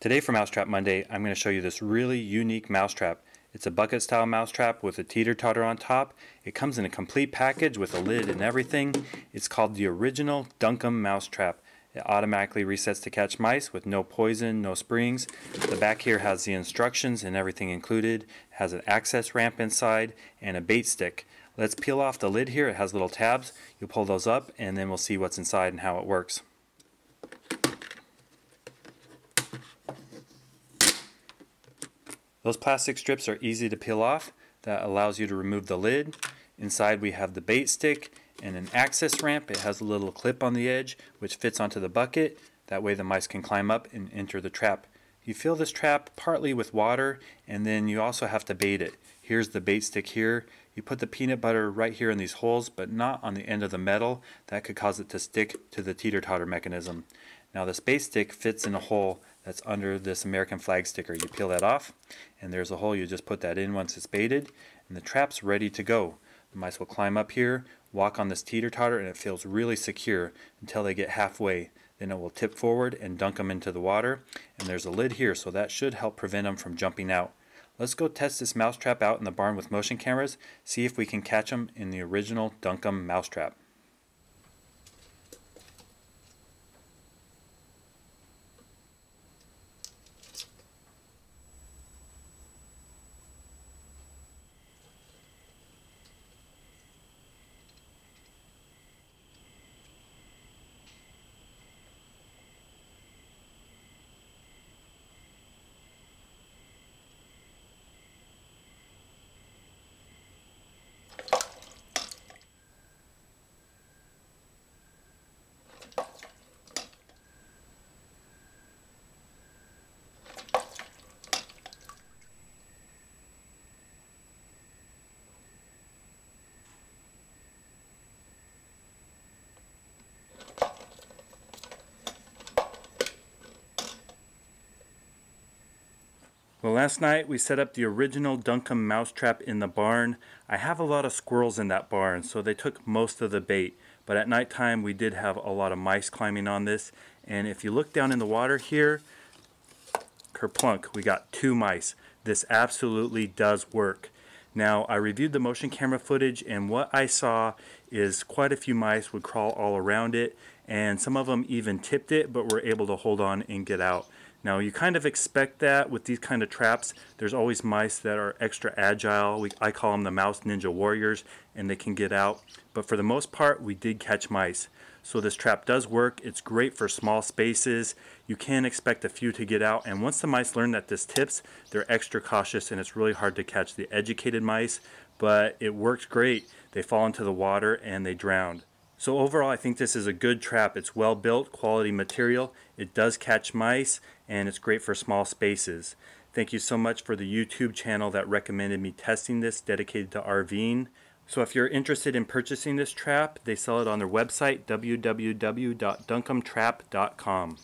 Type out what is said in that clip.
Today for Mousetrap Monday, I'm going to show you this really unique mousetrap. It's a bucket style mousetrap with a teeter totter on top. It comes in a complete package with a lid and everything. It's called the original Dunk-Em mousetrap. It automatically resets to catch mice with no poison, no springs. The back here has the instructions and everything included. It has an access ramp inside and a bait stick. Let's peel off the lid here. It has little tabs. You'll pull those up and then we'll see what's inside and how it works. Those plastic strips are easy to peel off. That allows you to remove the lid. Inside we have the bait stick and an access ramp. It has a little clip on the edge which fits onto the bucket. That way the mice can climb up and enter the trap. You fill this trap partly with water and then you also have to bait it. Here's the bait stick here. You put the peanut butter right here in these holes but not on the end of the metal. That could cause it to stick to the teeter-totter mechanism. Now this bait stick fits in a hole that's under this American flag sticker. You peel that off and there's a hole. You just put that in once it's baited and the trap's ready to go. The mice will climb up here, walk on this teeter-totter and it feels really secure until they get halfway. Then it will tip forward and dunk them into the water and there's a lid here so that should help prevent them from jumping out. Let's go test this mousetrap out in the barn with motion cameras, see if we can catch them in the original Dunk-Em mousetrap. Well, last night we set up the original Dunk-Em mousetrap in the barn. I have a lot of squirrels in that barn, so they took most of the bait. But at nighttime we did have a lot of mice climbing on this. And if you look down in the water here, kerplunk, we got two mice. This absolutely does work. Now, I reviewed the motion camera footage, and what I saw is quite a few mice would crawl all around it, and some of them even tipped it, but were able to hold on and get out. Now you kind of expect that with these kind of traps. There's always mice that are extra agile. We, I call them the mouse ninja warriors and they can get out. But for the most part we did catch mice. So this trap does work. It's great for small spaces. You can expect a few to get out and once the mice learn that this tips they're extra cautious and it's really hard to catch the educated mice but it works great. They fall into the water and they drowned. So overall, I think this is a good trap. It's well built, quality material. It does catch mice, and it's great for small spaces. Thank you so much for the YouTube channel that recommended me testing this dedicated to RVing. So if you're interested in purchasing this trap, they sell it on their website, www.dunkumtrap.com.